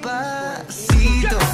Despacito,